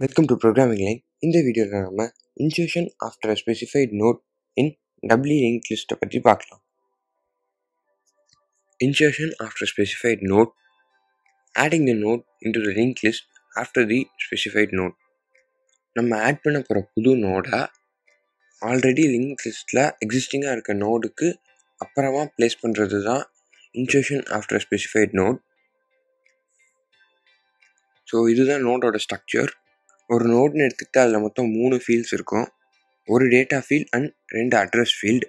Welcome to programming line இந்த வீடியோவில் நம்ம insertion after specified node in doubly link லிஸ்ட்டை பற்றி பார்க்கலாம். Insertion after specified node adding the node into the link list after the specified node நம்ம add பண்ண போகிற புது நோடை ஆல்ரெடி லிங்க் லிஸ்ட்டில் எக்ஸிஸ்டிங்காக இருக்க நோடுக்கு அப்புறமா ப்ளேஸ் பண்ணுறது தான் insertion after specified node so இதுதான் நோடோட ஸ்ட்ரக்சர் ஒரு நோட்னு எடுத்துக்கிட்டால் அதில் மொத்தம் மூணு ஃபீல்ட்ஸ் இருக்கும். ஒரு டேட்டா ஃபீல்ட் அண்ட் ரெண்டு அட்ரஸ் ஃபீல்டு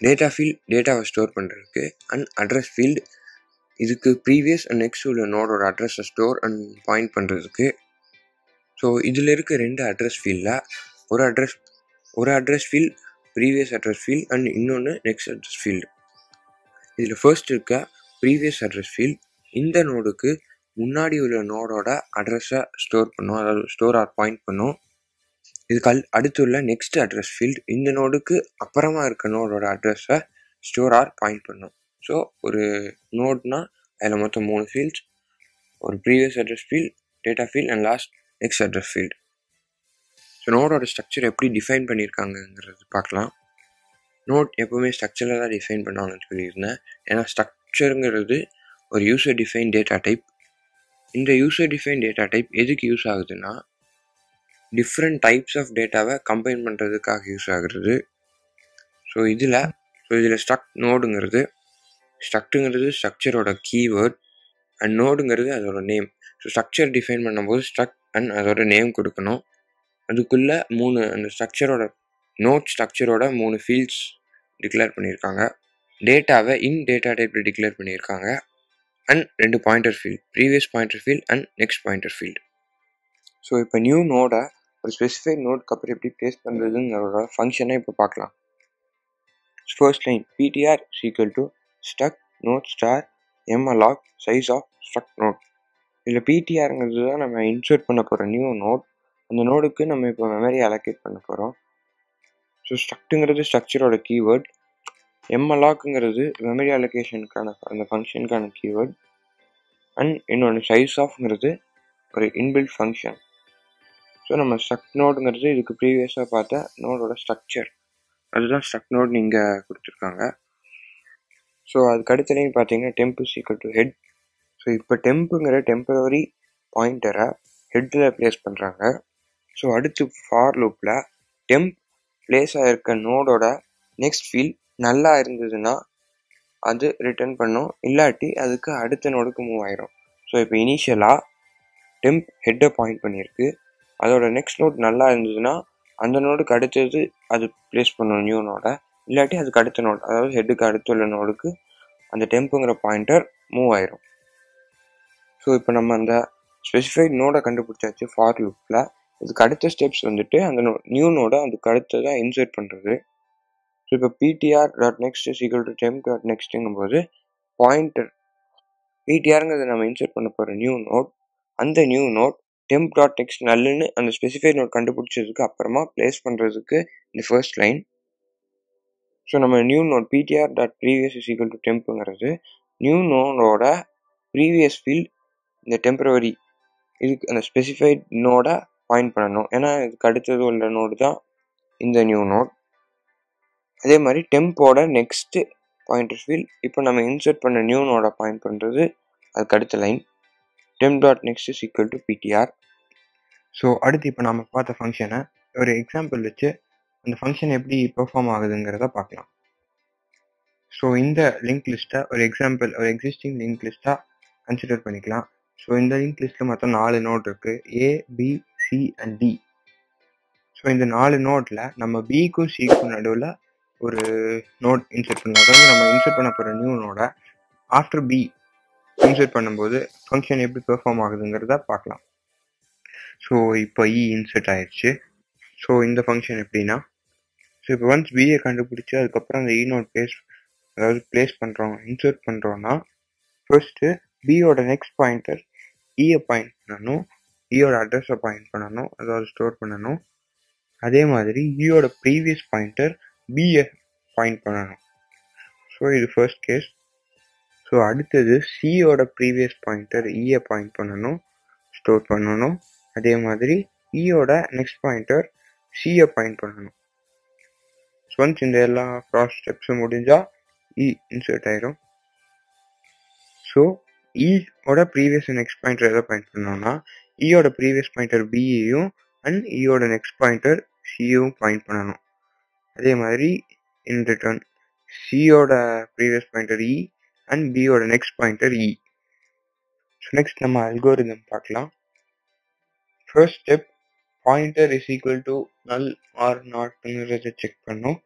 டேட்டா ஃபீல்ட் டேட்டாவை ஸ்டோர் பண்ணுறதுக்கு அண்ட் அட்ரஸ் ஃபீல்டு இதுக்கு ப்ரீவியஸ் அண்ட் நெக்ஸ்ட் உள்ள நோடோட அட்ரஸை ஸ்டோர் அண்ட் பாயிண்ட் பண்ணுறதுக்கு ஸோ இதில் இருக்க ரெண்டு அட்ரஸ் ஃபீல்டில் ஒரு அட்ரஸ் ஒரு address field previous address field and இன்னொன்று நெக்ஸ்ட் அட்ரஸ் ஃபீல்டு இதில் ஃபர்ஸ்ட் இருக்க ப்ரீவியஸ் அட்ரஸ் ஃபீல்ட் இந்த நோடுக்கு முன்னாடி உள்ள நோடோட அட்ரஸை ஸ்டோர் பண்ணும் அதாவது ஸ்டோர் ஆர் பாயிண்ட் பண்ணும். இதுக்கு அல் அடுத்து உள்ள நெக்ஸ்ட் அட்ரஸ் ஃபீல்டு இந்த நோடுக்கு அப்புறமா இருக்க நோடோட அட்ரஸை ஸ்டோர் ஆர் பாயிண்ட் பண்ணும். ஸோ ஒரு நோட்னா அதில் மொத்தம் மூணு ஃபீல்ட்ஸ் ஒரு previous address field data field and last next address field so நோடோட structure எப்படி டிஃபைன் பண்ணியிருக்காங்கங்கிறது பார்க்கலாம். நோட் எப்போவுமே ஸ்ட்ரக்சரில் தான் டிஃபைன் பண்ணாங்கன்னு சொல்லியிருந்தேன். ஏன்னா ஸ்ட்ரக்சருங்கிறது ஒரு யூசர் டிஃபைன் டேட்டா டைப் இந்த யூசர் டிஃபைன் டேட்டா டைப் எதுக்கு யூஸ் ஆகுதுன்னா டிஃப்ரெண்ட் டைப்ஸ் ஆஃப் டேட்டாவை கம்பைன் பண்ணுறதுக்காக யூஸ் ஆகுறது. ஸோ இதில் ஸோ இதில் ஸ்ட்ரக் நோடுங்கிறது ஸ்ட்ரக்டுங்கிறது ஸ்ட்ரக்சரோட கீவேர்ட் அண்ட் நோடுங்கிறது அதோட நேம் ஸோ ஸ்ட்ரக்சர் டிஃபைன் பண்ணும்போது ஸ்ட்ரக் அண்ட் அதோட நேம் கொடுக்கணும். அதுக்குள்ளே மூணு அந்த ஸ்ட்ரக்சரோட நோட் ஸ்ட்ரக்சரோட மூணு ஃபீல்ட்ஸ் டிக்ளேர் பண்ணியிருக்காங்க. டேட்டாவை இன் டேட்டா டைப்பில் டிக்ளேர் பண்ணியிருக்காங்க. அண்ட் ரெண்டு pointer field previous pointer field and next pointer field so இப்போ நியூ நோடை ஒரு ஸ்பெசிஃபைட் நோட்க்கு அப்புறம் எப்படி ப்ளேஸ் பண்ணுறதுங்கிறோட ஃபங்க்ஷனை இப்போ பார்க்கலாம். First line PTR equal to struct node star malloc size of struct node இதில் பிடிஆருங்கிறது தான் நம்ம இன்சர்ட் பண்ண போகிற நியூ நோட் அந்த நோடுக்கு நம்ம இப்போ மெமரி அலோகேட் பண்ண போகிறோம் ஸோ ஸ்ட்ரக்ட்டுங்கிறது ஸ்ட்ரக்சரோட கீவேர்ட் எம்எலாக்குங்கிறது மெமரி அலோகேஷனுக்கான அந்த ஃபங்க்ஷனுக்கான கீவேர்ட் அண்ட் இன்னொன்று சைஸ் ஆஃப்ங்கிறது ஒரு இன்பில்ட் ஃபங்க்ஷன் ஸோ நம்ம ஸ்ட்ரக் நோடுங்கிறது இதுக்கு ப்ரீவியஸாக பார்த்த நோடோட ஸ்ட்ரக்சர் அதுதான் ஸ்ட்ரக் நோட் நீங்கள் கொடுத்துருக்காங்க. ஸோ அதுக்கு அடுத்தலையும் பார்த்தீங்கன்னா டெம்ப் சீக்கிரம் டு ஹெட் ஸோ இப்போ டெம்புங்கிற டெம்பரரி பாயிண்டரை ஹெட்டில் ப்ளேஸ் பண்ணுறாங்க ஸோ அடுத்து ஃபார் லூப்பில் டெம்ப் ப்ளேஸ் ஆகிருக்க நோடோட நெக்ஸ்ட் ஃபீல்ட் நல்லா இருந்ததுன்னா அது ரிட்டர்ன் பண்ணும். இல்லாட்டி அதுக்கு அடுத்த நோடுக்கு மூவ் ஆயிரும். ஸோ இப்போ இனிஷியலாக டெம்ப் ஹெட்டை பாயிண்ட் பண்ணியிருக்கு. அதோட நெக்ஸ்ட் நோட் நல்லா இருந்ததுன்னா அந்த நோடுக்கு அடுத்தது அது ப்ளேஸ் பண்ணும் நியூ நோட இல்லாட்டி அதுக்கு அடுத்த நோட் அதாவது ஹெட்டுக்கு அடுத்து உள்ள நோடுக்கு அந்த டெம்புங்கிற பாயிண்டர் மூவ் ஆயிரும். ஸோ இப்போ நம்ம அந்த ஸ்பெசிஃபைட் நோடை கண்டுபிடிச்சாச்சு ஃபார் லுக்கில் இதுக்கு அடுத்த ஸ்டெப்ஸ் வந்துட்டு அந்த நோ நியூ நோடை அதுக்கு அடுத்ததாக இன்சர்ட் பண்ணுறது ஸோ இப்போ PTR dot next equal to temp dot நெக்ஸ்ட்டுங்கும் போது பாயிண்டர் பிடிஆருங்கிறத நம்ம இன்சர்ட் பண்ண போகிற நியூ நோட் அந்த new node temp dot next நல்லுன்னு அந்த ஸ்பெசிஃபைட் நோட் கண்டுபிடிச்சதுக்கு அப்புறமா ப்ளேஸ் பண்ணுறதுக்கு இந்த ஃபர்ஸ்ட் லைன் ஸோ நம்ம new node PTR dot previous is equal to டெம்ப்புங்கிறது new நோனோட ப்ரீவியஸ் ஃபீல்ட் இந்த டெம்பரவரி இதுக்கு அந்த ஸ்பெசிஃபைட் நோட பாயிண்ட் பண்ணணும். ஏன்னா இதுக்கு அடுத்தது உள்ள நோடு தான் இந்த நியூ நோட் அதே மாதிரி டெம்போட நெக்ஸ்ட்டு பாயிண்டர் ஃபீல் இப்போ நம்ம இன்சர்ட் பண்ண நியூ நோட பாயிண்ட் பண்ணுறது அதுக்கு அடுத்த line temp dot next is equal to PTR so அடுத்து இப்போ நம்ம பார்த்த ஃபங்க்ஷனை ஒரு எக்ஸாம்பிள் வச்சு அந்த ஃபங்க்ஷன் எப்படி பெர்ஃபார்ம் ஆகுதுங்கிறத பார்க்கலாம். ஸோ இந்த லிங்க் லிஸ்ட்டை ஒரு எக்ஸாம்பிள் ஒரு எக்ஸிஸ்டிங் லிங்க் லிஸ்ட்டாக கன்சிடர் பண்ணிக்கலாம். ஸோ இந்த லிங்க் லிஸ்ட்டில் மொத்தம் நாலு நோட் இருக்குது A B C and D so இந்த நாலு நோட்டில் நம்ம பிக்கும் சிக்கும் நடுவில் ஒரு நோட் இன்சர்ட் பண்ணலாம். அதாவது நம்ம இன்சர்ட் பண்ண போகிற நியூ நோட ஆஃப்டர் பி இன்சர்ட் பண்ணும்போது ஃபங்க்ஷன் எப்படி பெர்ஃபார்ம் ஆகுதுங்கிறத பார்க்கலாம். ஸோ இப்போ e இ இன்சர்ட் ஆயிடுச்சு ஸோ இந்த ஃபங்க்ஷன் எப்படின்னா ஸோ இப்போ ஒன்ஸ் பிஏ கண்டுபிடிச்சி அதுக்கப்புறம் அந்த இ நோட் பிளேஸ் அதாவது பிளேஸ் பண்ணுறோம் இன்சர்ட் பண்ணுறோன்னா ஃபர்ஸ்ட்டு பியோட நெக்ஸ்ட் பாயிண்டர் இயை பாயிண்ட் பண்ணணும். இயோட அட்ரஸை பாயிண்ட் பண்ணணும் அதாவது ஸ்டோர் பண்ணணும். அதே மாதிரி இயோட ப்ரீவியஸ் பாயிண்டர் பியை பாயிண்ட் பண்ணணும். ஸோ இது ஃபர்ஸ்ட் கேஸ் ஸோ அடுத்தது சியோட ப்ரீவியஸ் பாயிண்டர் இயை பாயிண்ட் பண்ணணும் ஸ்டோர் பண்ணணும். அதே மாதிரி இயோட நெக்ஸ்ட் பாயிண்டர் சியை பாயிண்ட் பண்ணணும். ஸோ ஒன்ஸ் இந்த எல்லா ப்ராசஸ் ஸ்டெப்ஸும் முடிஞ்சால் இ இன்சர்ட் ஆயிரும். ஸோ இயோட ப்ரீவியஸ் நெக்ஸ்ட் பாயிண்டர் எதை பாயிண்ட் பண்ணோம்னா இயோட ப்ரீவியஸ் பாயிண்டர் பியையும் அண்ட் இயோட நெக்ஸ்ட் பாயிண்டர் சியும் பாயிண்ட் பண்ணணும். அதே மாதிரி இன் ரிட்டர்ன் சியோட ப்ரீவியஸ் பாயிண்டர் இ அண்ட் பியோட next pointer E so next நம்ம அல்கோரிதம் பார்க்கலாம். First step pointer is equal to null or நாட்ங்கிறத check பண்ணும்.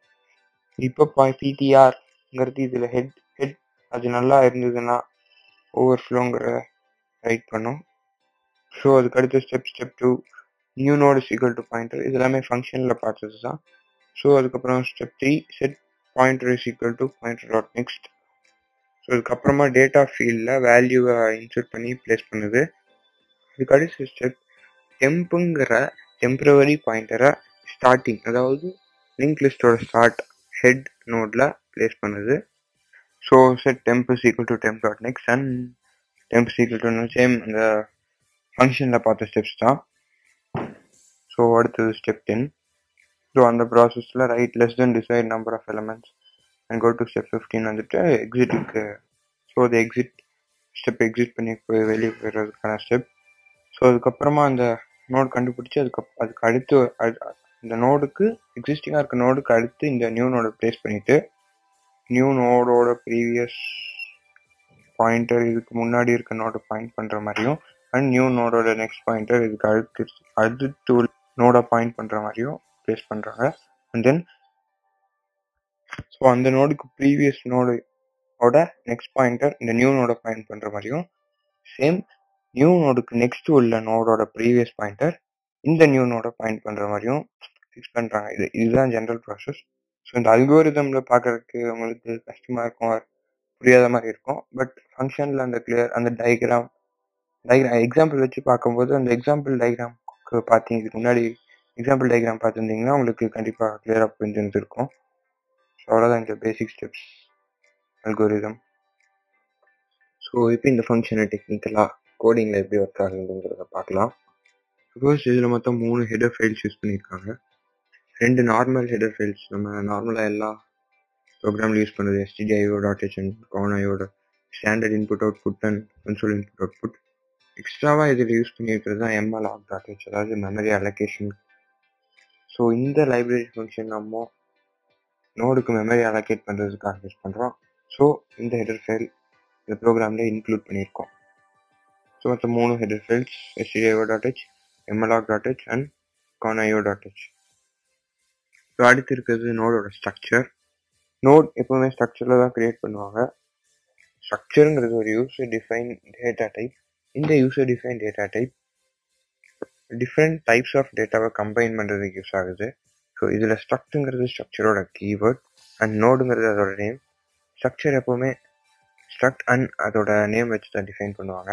இப்போ பிடிஆர்ங்கிறது இதில் ஹெட் ஹெட் அது நல்லா இருந்ததுன்னா ஓவர்ஃப்ளோங்கிற ரைட் பண்ணும். ஸோ அதுக்கு அடுத்த step step two new node is equal to pointer இது எல்லாமே ஃபங்க்ஷனில் பார்த்தது தான். ஸோ அதுக்கப்புறம் step three set pointer is equal to pointer dot next so அதுக்கப்புறமா டேட்டா ஃபீல்டில் வேல்யூவை இன்சர்ட் பண்ணி ப்ளேஸ் பண்ணுது. அதுக்கு அடுத்த ஸ்டெப் டெம்புங்கிற டெம்பரவரி பாயிண்டரை ஸ்டார்டிங் அதாவது லிங்க் லிஸ்டோட ஸ்டார்ட் ஹெட் நோடில் ப்ளேஸ் பண்ணுது. So set temp is equal to temp dot next and temp is equal to same அந்த ஃபங்க்ஷனில் பார்த்த ஸ்டெப்ஸ் தான். ஸோ அடுத்தது ஸ்டெப் டென் ஸோ அந்த ப்ராசஸில் write less then decide number of elements and go to step fifteen வந்துட்டு எக்ஸிட்டுக்கு so அது எக்ஸிட் ஸ்டெப் எக்ஸிட் பண்ணி போய் வெளியே போயிடுறதுக்கான ஸ்டெப் ஸோ அதுக்கப்புறமா அந்த நோட் கண்டுபிடிச்சி அதுக்கு அதுக்கு அடுத்து இந்த நோடுக்கு எக்ஸிஸ்டிங்காக இருக்க நோடுக்கு அடுத்து இந்த நியூ நோடை ப்ளேஸ் பண்ணிவிட்டு நியூ நோடோட ப்ரீவியஸ் பாயிண்டர் இதுக்கு முன்னாடி இருக்க நோட பாயிண்ட் பண்ணுற மாதிரியும் அண்ட் நியூ நோடோட நெக்ஸ்ட் பாயிண்டர் இதுக்கு அடுத்து அடுத்து நோடை பாயிண்ட் பண்ணுற மாதிரியும் ப்ளேஸ் பண்ணுறாங்க அண்ட் தென் ஸோ அந்த நோடுக்கு ப்ரீவியஸ் நோடோட நெக்ஸ்ட் பாயிண்டர் இந்த நியூ நோட பாயிண்ட் பண்ணுற மாதிரியும் சேம் நியூ நோடுக்கு நெக்ஸ்ட் உள்ள நோடோட ப்ரீவியஸ் பாயிண்டர் இந்த நியூ நோட பாயிண்ட் பண்ணுற மாதிரியும் ஃபிக்ஸ் பண்ணுறாங்க இது இதுதான் ஜென்ரல் ப்ராசஸ் ஸோ இந்த அல்கோரிதமில் பார்க்குறதுக்கு உங்களுக்கு கஷ்டமாக இருக்கும் புரியாத மாதிரி இருக்கும். பட் ஃபங்க்ஷனில் அந்த கிளியர் அந்த டயக்ராம் டயக்ராம் எக்ஸாம்பிள் வச்சு பார்க்கும்போது அந்த எக்ஸாம்பிள் டயக்ராம்க்கு பார்த்தீங்க இதுக்கு முன்னாடி எக்ஸாம்பிள் டயக்ராம் பார்த்துருந்தீங்கன்னா உங்களுக்கு கண்டிப்பாக கிளியராக புரிஞ்சிருந்துருக்கும். ஸோ அவ்வளோதான் இந்த பேசிக் ஸ்டெப்ஸ் அல்கோரிதம் ஸோ இப்போ இந்த ஃபங்க்ஷனை டெக்னிக்கலாக கோடிங்கில் எப்படி ஒர்க் ஆகுதுங்கிறத பார்க்கலாம். சப்போஸ் இதில் மொத்தம் மூணு ஹெடர் ஃபைல்ஸ் யூஸ் பண்ணியிருக்காங்க. ரெண்டு நார்மல் ஹெடர் ஃபைல்ஸ் நம்ம நார்மலாக எல்லா ப்ரோக்ராமில் யூஸ் பண்ணுறது எஸ்டிடிஐஓ டாட் ஹெச்என் ஐயோட standard input output and console input output எக்ஸ்ட்ராவாக இதில் யூஸ் பண்ணியிருக்கிறது தான் எம்எல் ஆப் டாட் ஹெச் அதாவது மெமரி அலோகேஷன் ஸோ இந்த லைப்ரரி ஃபங்க்ஷன் நம்ம நோடுக்கு மெமரி அலோகேட் பண்ணுறதுக்காக யூஸ் பண்ணுறோம் ஸோ இந்த ஹெடர் ஃபைல் இந்த ப்ரோக்ராமில் இன்க்ளூட் பண்ணியிருக்கோம். ஸோ மற்ற மூணு header files stdio dot h malloc dot h and conio dot h so அடுத்து இருக்கிறது நோடோட ஸ்ட்ரக்சர் நோட் எப்பவுமே ஸ்ட்ரக்சரில் தான் க்ரியேட் பண்ணுவாங்க. ஸ்ட்ரக்சருங்கிறது ஒரு யூஸ் டிஃபைன் டேட்டா டைப் இந்த user define data type different types of டேட்டாவை கம்பைன் பண்ணுறதுக்கு யூஸ் ஆகுது. ஸோ இதில் ஸ்ட்ரக்டுங்கிறது ஸ்ட்ரக்சரோட கீவேர்ட் அண்ட் நோடுங்கிறது அதோட நேம் ஸ்ட்ரக்சர் எப்போவுமே ஸ்ட்ரக்ட் அண்ட் அதோட நேம் வச்சு தான் டிஃபைன் பண்ணுவாங்க.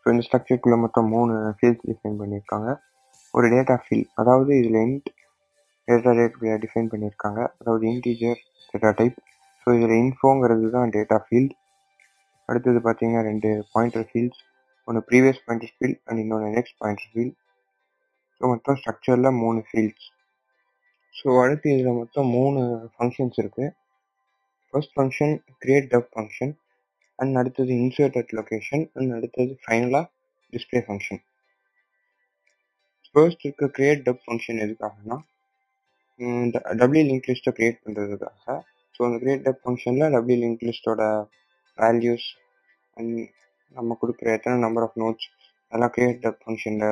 ஸோ இந்த ஸ்ட்ரக்சருக்குள்ளே மொத்தம் மூணு ஃபீல்ட்ஸ் டிஃபைன் பண்ணியிருக்காங்க. ஒரு டேட்டா ஃபீல் அதாவது இதில் இன்ட் டேட்டா டைப் டிஃபைன் பண்ணியிருக்காங்க. அதாவது இன்டீஜர் டேட்டா டைப் ஸோ இதில் இன்ஃபோங்கிறது தான் டேட்டா ஃபீல்ட் அடுத்தது பார்த்தீங்கன்னா ரெண்டு பாயிண்டர் ஃபீல்ட்ஸ் ஒன்று ப்ரீவியஸ் பாயிண்டர் ஃபீல்ட் அண்ட் இன்னொன்று நெக்ஸ்ட் பாயிண்டர் ஃபீல்ட் ஸோ மொத்தம் ஸ்ட்ரக்சரில் மூணு ஃபீல்ட்ஸ் ஸோ அடுத்து இதில் மொத்தம் மூணு ஃபங்க்ஷன்ஸ் இருக்குது first function create dub function and அடுத்தது இன்சர்ட் அட் லொக்கேஷன் அண்ட் அடுத்தது ஃபைனலாக டிஸ்பிளே ஃபங்க்ஷன் ஃபர்ஸ்ட் இருக்க கிரியேட் டப் ஃபங்க்ஷன் எதுக்காகனா டபிள்யூ லிங்க் லிஸ்ட்டை கிரியேட் பண்ணுறதுக்காக ஸோ அந்த கிரியேட் டப் ஃபங்க்ஷனில் டபிள்யூ லிங்க் லிஸ்ட்டோட வேல்யூஸ் அண்ட் நம்ம கொடுக்குற எத்தனை நம்பர் ஆஃப் நோட்ஸ் அதெல்லாம் கிரியேட் ஃபங்க்ஷனில்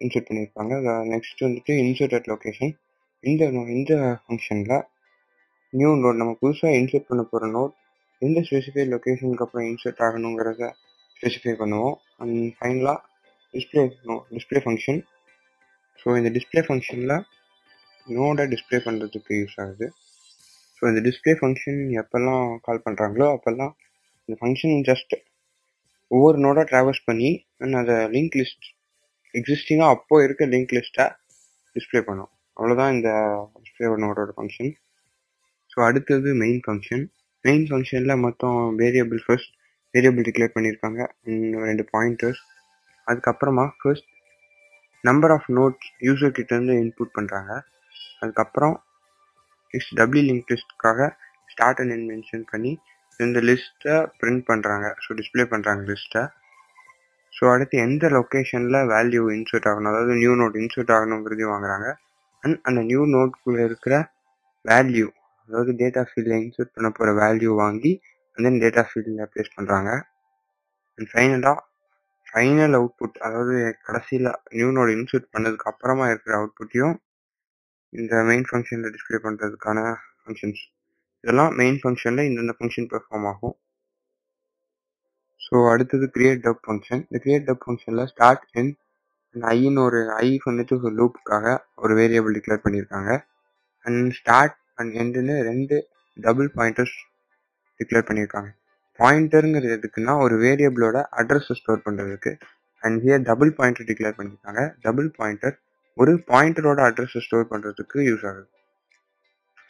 இன்சர்ட் பண்ணியிருப்பாங்க. நெக்ஸ்ட் வந்துட்டு இன்சர்ட் அட் லொக்கேஷன் இந்த இந்த ஃபங்க்ஷனில் நியூ நோட் நம்ம புதுசாக இன்சர்ட் பண்ண போகிற நோட் எந்த ஸ்பெசிஃபை லொக்கேஷனுக்கு அப்புறம் இன்சர்ட் ஆகணுங்கிறத ஸ்பெசிஃபை பண்ணுவோம். அண்ட் ஃபைனலாக display no display function so இந்த டிஸ்பிளே ஃபங்க்ஷனில் நோடை டிஸ்பிளே பண்ணுறதுக்கு யூஸ் ஆகுது. ஸோ இந்த டிஸ்பிளே ஃபங்க்ஷன் எப்போல்லாம் கால் பண்ணுறாங்களோ அப்போல்லாம் இந்த ஃபங்க்ஷன் ஜஸ்ட் ஒவ்வொரு நோடாக ட்ராவல்ஸ் பண்ணி அண்ட் அதை லிங்க் லிஸ்ட் எக்ஸிஸ்டிங்காக அப்போ இருக்க லிங்க் லிஸ்ட்டை டிஸ்பிளே பண்ணும். அவ்வளோதான் இந்த டிஸ்பிளே நோடோட ஃபங்க்ஷன் ஸோ அடுத்தது மெயின் ஃபங்க்ஷன் மெயின் ஃபங்க்ஷனில் மொத்தம் வேரியபிள் ஃபர்ஸ்ட் வேரியபிள் டிக்ளேர் பண்ணியிருக்காங்க ரெண்டு பாயிண்டர்ஸ் அதுக்கப்புறமா first number of nodes user கிட்டேருந்து இன்புட் பண்ணுறாங்க அதுக்கப்புறம் நெக்ஸ்ட் டபிள்யூ லிங்க் லிஸ்ட்காக ஸ்டார்ட் அண்ட் மென்ஷன் பண்ணி இந்த லிஸ்ட்டை பிரிண்ட் பண்ணுறாங்க ஸோ டிஸ்பிளே பண்ணுறாங்க லிஸ்ட்டை ஸோ அடுத்து எந்த லொக்கேஷனில் வேல்யூ இன்சர்ட் ஆகணும்? அதாவது நியூ நோட் இன்சர்ட் ஆகணுங்கிறதையும் வாங்குறாங்க. அண்ட் அந்த நியூ நோட்குள்ளே இருக்கிற வேல்யூ அதாவது டேட்டா ஃபீல்டில் இன்சர்ட் பண்ண போகிற வேல்யூ வாங்கி அண்ட் தென் டேட்டா ஃபீல்டில் ப்ளேஸ் பண்ணுறாங்க அண்ட் ஃபைனலாக ஃபைனல் அவுட்புட் அதாவது கடைசியில் நியூ நோட் இன்சர்ட் பண்ணதுக்கு அப்புறமா இருக்கிற அவுட்புட்டையும் இந்த மெயின் ஃபங்க்ஷனில் டிஸ்பிளே பண்ணுறதுக்கான ஃபங்க்ஷன்ஸ் இதெல்லாம் மெயின் ஃபங்க்ஷனில் இந்தந்த ஃபங்க்ஷன் பெர்ஃபார்ம் ஆகும். ஸோ அடுத்தது கிரியேட் டப் ஃபங்க்ஷன் இந்த கிரியேட் டப் ஃபங்க்ஷனில் ஸ்டார்ட் என் ஐன்னு ஒரு ஐ வந்துட்டு ஒரு லூப்புக்காக ஒரு வேரியபிள் டிக்ளேர் பண்ணியிருக்காங்க. அண்ட் ஸ்டார்ட் அண்ட் எண்டுன்னு ரெண்டு டபுள் பாயிண்டர்ஸ் டிக்ளேர் பண்ணியிருக்காங்க. பாயிண்டருங்கிறது எதுக்குன்னா ஒரு வேரியபிளோட அட்ரஸை ஸ்டோர் பண்ணுறதுக்கு and here double pointer declare பண்ணியிருக்காங்க. டபுள் பாயிண்டர் ஒரு பாயிண்டரோட அட்ரஸை ஸ்டோர் பண்ணுறதுக்கு யூஸ் ஆகுது.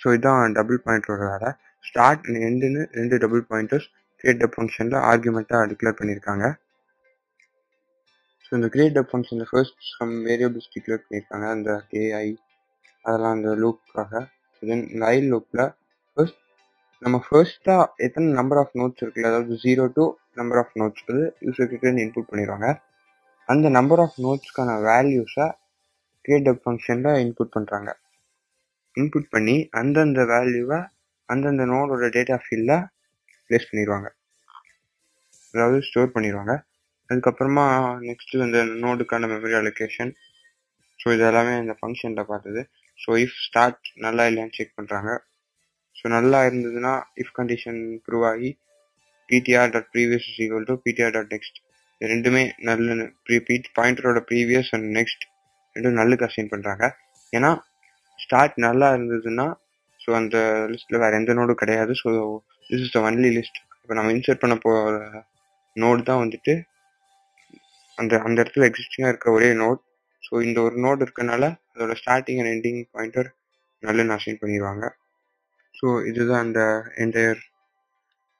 ஸோ இதுதான் டபுள் பாயிண்டரோட வேலை. ஸ்டார்ட் அண்ட் எண்டுன்னு ரெண்டு டபுள் பாயிண்டர்ஸ் கிரியேட் டப் ஃபங்க்ஷனில் ஆர்குமெண்ட்டாக டிக்ளேர் பண்ணியிருக்காங்க ஸோ இந்த கிரியேட் டப் ஃபங்க்ஷனில் ஃபர்ஸ்ட் சம் வேரியபிள்ஸ் டிக்ளேர் பண்ணியிருக்காங்க அந்த கேஐ அதெல்லாம் அந்த லூப்புக்காக தென் இந்த லூப்பில் ஃபர்ஸ்ட் நம்ம ஃபர்ஸ்ட்டாக எத்தனை நம்பர் ஆஃப் நோட்ஸ் இருக்குல்ல அதாவது zero to number of nodes வந்து யூசர் கிட்ட இன்புட் பண்ணிடுவாங்க அந்த நம்பர் ஆஃப் நோட்ஸ்க்கான வேல்யூஸை கேடப் ஃபங்க்ஷனில் இன்புட் பண்ணுறாங்க இன்புட் பண்ணி அந்தந்த வேல்யூவை அந்தந்த நோடோட டேட்டா ஃபீல்டில் ப்ளேஸ் பண்ணிடுவாங்க அதாவது ஸ்டோர் பண்ணிடுவாங்க அதுக்கப்புறமா நெக்ஸ்ட்டு இந்த நோடுக்கான மெமரி அலோகேஷன் ஸோ இது எல்லாமே இந்த ஃபங்க்ஷனில் பார்த்தது. ஸோ இஃப் ஸ்டார்ட் நல்லா இல்லையான்னு செக் பண்ணுறாங்க ஸோ நல்லா இருந்ததுன்னா இஃப் கண்டிஷன் ப்ரூவ் ஆகி PTR dot previous is equal to PTR dot next ரெண்டுமே நல்ல ப்ரீ பீட் பாயிண்டரோட ப்ரீவியஸ் அண்ட் நெக்ஸ்ட் ரெண்டும் நல்லுக்கு அசைன் பண்ணுறாங்க ஏன்னா ஸ்டார்ட் நல்லா இருந்ததுன்னா ஸோ அந்த லிஸ்ட்டில் வேறு எந்த நோடும் கிடையாது. So this is the only list இப்போ நம்ம இன்சர்ட் பண்ண போகிற நோடு தான் வந்துட்டு அந்த அந்த இடத்துல எக்ஸிஸ்டிங்காக இருக்க ஒரே நோட் ஸோ இந்த ஒரு நோட் இருக்கனால அதோட ஸ்டார்டிங் அண்ட் எண்டிங் பாயிண்டர் நல்ல அசைன் பண்ணிடுவாங்க. ஸோ இதுதான் அந்த என்டையர்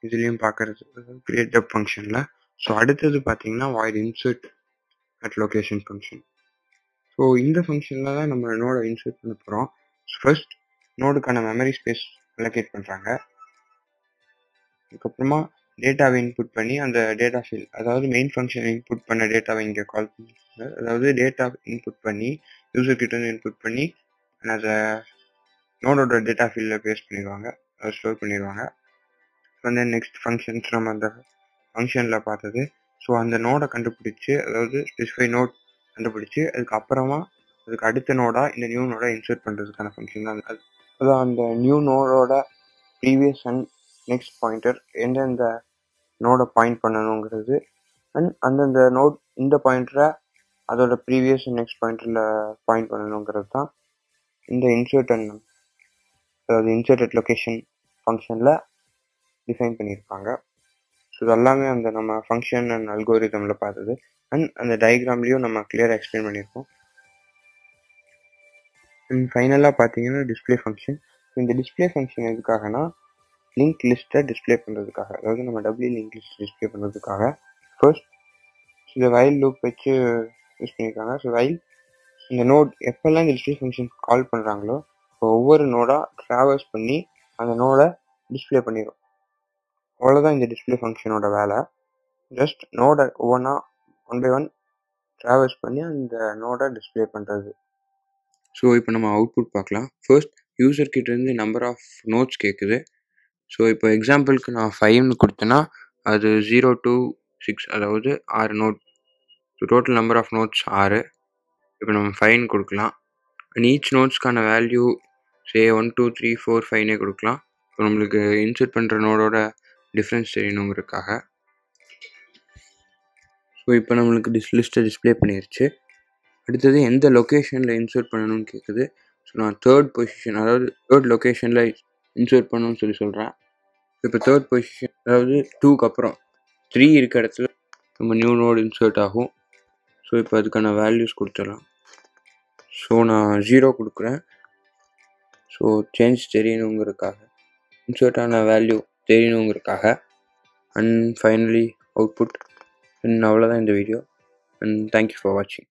இதுலேயும் பார்க்கறது கிரியேட் ஃபங்க்ஷனில் ஸோ அடுத்தது பார்த்தீங்கன்னா void insert at location function so இந்த ஃபங்க்ஷனில் தான் நம்ம நோடை இன்சர்ட் பண்ண போகிறோம் ஃபர்ஸ்ட் நோடுக்கான மெமரி ஸ்பேஸ் அலோகேட் பண்ணுறாங்க அதுக்கப்புறமா டேட்டாவை இன்புட் பண்ணி அந்த டேட்டா ஃபீல் அதாவது மெயின் ஃபங்க்ஷன் இன்புட் பண்ண டேட்டாவை இங்கே கால் பண்ணுறாங்க அதாவது டேட்டா இன்புட் பண்ணி யூசர் கிட்ட இன்புட் பண்ணி அதை நோடோட டேட்டா ஃபீல்டில் பேஸ் பண்ணிடுவாங்க. அதை ஸ்டோர் பண்ணிடுவாங்க. வந்து நெக்ஸ்ட் ஃபங்க்ஷன்ஸ் நம்ம அந்த ஃபங்க்ஷனில் பார்த்தது. ஸோ அந்த நோடை கண்டுபிடிச்சி அதாவது ஸ்பெசிஃபை நோட் கண்டுபிடிச்சி அதுக்கப்புறமா அதுக்கு அடுத்த நோடாக இந்த நியூ நோடை இன்சர்ட் பண்ணுறதுக்கான ஃபங்க்ஷன் தான் அது. அதான் அந்த நியூ நோடோட ப்ரீவியஸ் அண்ட் நெக்ஸ்ட் பாயிண்டர் எந்தெந்த நோடை பாயிண்ட் பண்ணணுங்கிறது அண்ட் அந்தந்த நோட் இந்த பாயிண்டரை அதோட ப்ரீவியஸ் அண்ட் நெக்ஸ்ட் பாயிண்டரில் பாயிண்ட் பண்ணணுங்கிறது தான் இந்த இன்சர்ட் அண்ட் அதாவது இன்சர்டட் லொக்கேஷன் ஃபங்க்ஷனில் டிஃபைன் பண்ணியிருப்பாங்க ஸோ இதெல்லாமே அந்த நம்ம ஃபங்க்ஷன் அண்ட் அல்கோரிதமில் பார்த்தது. அண்ட் அந்த டயக்ராம்லேயும் நம்ம கிளியராக எக்ஸ்பிளைன் பண்ணியிருக்கோம். அண்ட் ஃபைனலாக பார்த்தீங்கன்னா டிஸ்பிளே ஃபங்க்ஷன் இந்த டிஸ்பிளே ஃபங்க்ஷன் எதுக்காகனா லிங்க் லிஸ்ட்டை டிஸ்பிளே பண்ணுறதுக்காக அதாவது நம்ம டபிள்யூ லிங்க் லிஸ்ட் டிஸ்பிளே பண்ணுறதுக்காக ஃபர்ஸ்ட் இந்த வயல் லூப் வச்சு யூஸ் பண்ணியிருக்காங்க. ஸோ வயல் இந்த நோட் எப்போல்லாம் இந்த டிஸ்பிளே ஃபங்க்ஷன் கால் பண்ணுறாங்களோ இப்போ ஒவ்வொரு நோடாக ட்ராவல்ஸ் பண்ணி அந்த நோடை டிஸ்பிளே பண்ணிடும் அவ்வளோதான் இந்த டிஸ்பிளே ஃபங்க்ஷனோட வேலை. ஜஸ்ட் நோடை ஒவ்வொன்றா ஒன் பை ஒன் ட்ராவல்ஸ் பண்ணி அந்த நோடை டிஸ்பிளே பண்ணுறது ஸோ இப்போ நம்ம அவுட்புட் பார்க்கலாம். ஃபர்ஸ்ட் யூசர் கிட்டேருந்து நம்பர் ஆஃப் நோட்ஸ் கேட்குது ஸோ இப்போ எக்ஸாம்பிளுக்கு நான் ஃபைவ்னு கொடுத்தேன்னா அது ஜீரோ டூ சிக்ஸ் அதாவது ஆறு node total number of nodes ஆறு. இப்போ நம்ம ஃபைன் கொடுக்கலாம். And each நோட்ஸ்க்கான value say one two three four ஃபைவ்னே கொடுக்கலாம். இப்போ நம்மளுக்கு இன்சர்ட் பண்ணுற நோடோட டிஃப்ரென்ஸ் தெரியணுங்கிறதுக்காக ஸோ இப்போ நம்மளுக்கு டிஸ் லிஸ்ட்டை டிஸ்பிளே பண்ணிருச்சு. அடுத்தது எந்த லொக்கேஷனில் இன்சர்ட் பண்ணணும்னு கேட்குது ஸோ நான் தேர்ட் பொசிஷன் அதாவது தேர்ட் லொக்கேஷனில் இன்சர்ட் பண்ணணும்னு சொல்லி சொல்கிறேன் இப்போ தேர்ட் பொசிஷன் அதாவது டூக்கு அப்புறம் த்ரீ இருக்க இடத்துல நம்ம நியூ நோடு இன்சர்ட் ஆகும். ஸோ இப்போ அதுக்கான வேல்யூஸ் கொடுத்துடலாம். ஸோ நான் ஜீரோ கொடுக்குறேன். ஸோ சேஞ்ச் தெரியணுங்கிறதுக்காக. இன்சர்ட் ஆன வேல்யூ தெரியணுங்கிறதுக்காக. அண்ட் ஃபைனலி அவுட்புட் அண்ட் அவ்வளோதான் இந்த வீடியோ அண்ட் தேங்க்யூ ஃபார் வாட்சிங்